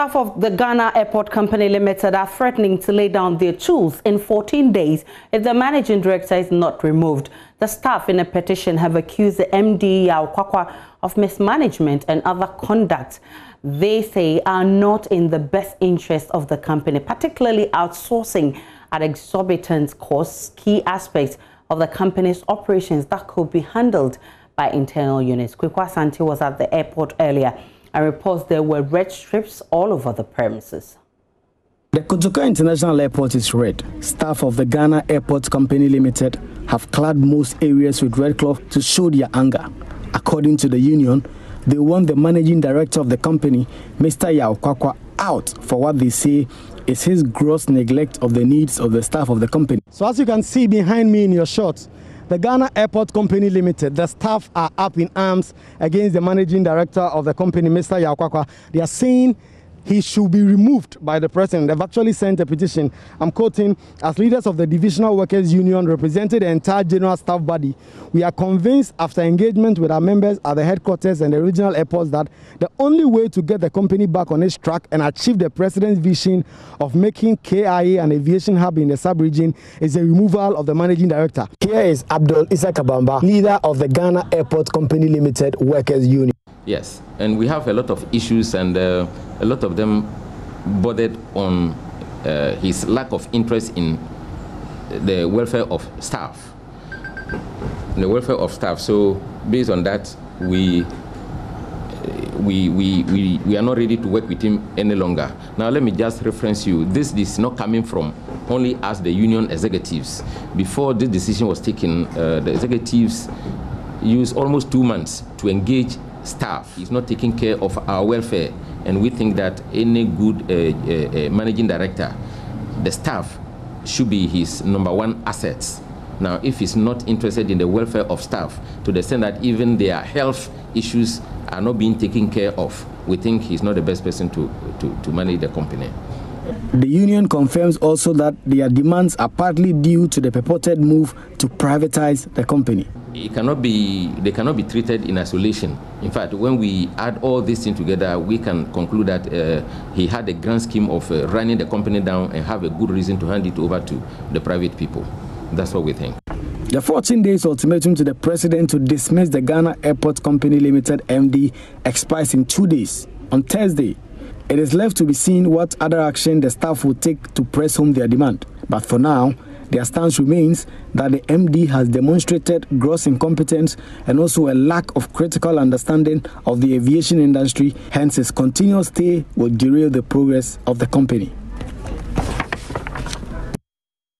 Staff of the Ghana Airport Company Limited are threatening to lay down their tools in 14 days if the managing director is not removed. The staff in a petition have accused the MD Yaw Kwakwa of mismanagement and other conduct they say are not in the best interest of the company, particularly outsourcing at exorbitant costs, key aspects of the company's operations that could be handled by internal units. Kwikwa Santi was at the airport earlier and reports there were red strips all over the premises. The Kotoka International Airport is red. Staff of the Ghana Airport Company Limited have clad most areas with red cloth to show their anger. According to the union, they want the managing director of the company, Mr. Yaw Kwakwa, out for what they say is his gross neglect of the needs of the staff of the company. So as you can see behind me in your shot, the Ghana Airport Company Limited, the staff are up in arms against the managing director of the company, Mr. Yaw Kwakwa. They are saying he should be removed by the president. They've actually sent a petition. I'm quoting, as leaders of the Divisional Workers Union representing the entire general staff body, we are convinced after engagement with our members at the headquarters and the regional airports that the only way to get the company back on its track and achieve the president's vision of making KIA an aviation hub in the sub-region is the removal of the managing director. Here is Abdul Isa Kabamba, leader of the Ghana Airport Company Limited Workers Union. Yes, and we have a lot of issues, and uh, a lot of them bordered on uh, his lack of interest in the welfare of staff. The welfare of staff. So, based on that, we we, we, we, we are not ready to work with him any longer. Now, let me just reference you. This is not coming from only us, the union executives. Before this decision was taken, uh, the executives used almost two months to engage staff. He's not taking care of our welfare. And we think that any good uh, uh, uh, managing director, the staff should be his number one assets. Now, if he's not interested in the welfare of staff to the extent that even their health issues are not being taken care of, we think he's not the best person to, to, to manage the company. The union confirms also that their demands are partly due to the purported move to privatize the company. It cannot be, they cannot be treated in isolation. In fact, when we add all these things together, we can conclude that uh, he had a grand scheme of uh, running the company down and have a good reason to hand it over to the private people. That's what we think. The 14 days ultimatum to the president to dismiss the Ghana Airport Company Limited MD expires in two days on Thursday. It is left to be seen what other action the staff will take to press home their demand. But for now, their stance remains that the MD has demonstrated gross incompetence and also a lack of critical understanding of the aviation industry, hence his continuous stay will derail the progress of the company.